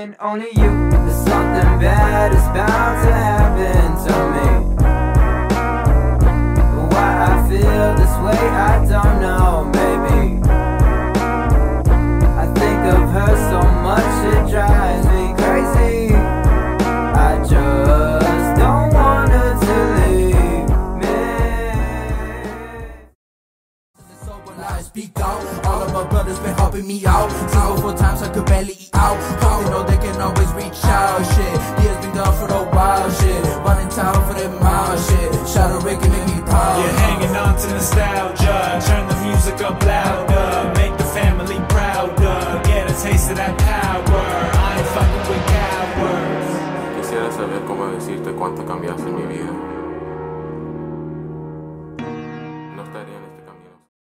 loving only you. There's something bad is bound to happen to me. Why I feel this way, I don't know. Powerful times I could barely eat out. Hope they know they can always reach out. Shit, he has been gone for a while. shit. Running time for the mile shit. Shout out Rick and make me proud. You're hanging on to nostalgia. Turn the music up louder. Make the family prouder. Get a taste of that power. I ain't fucking with cowards. Quisiera saber cómo decirte cuánto cambiaste mi vida.